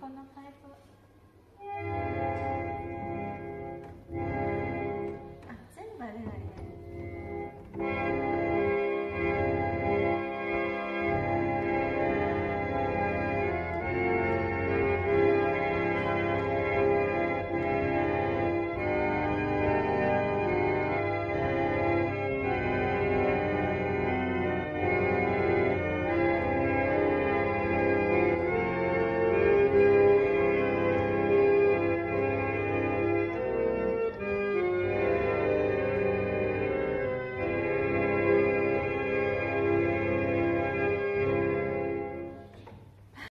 このパイプ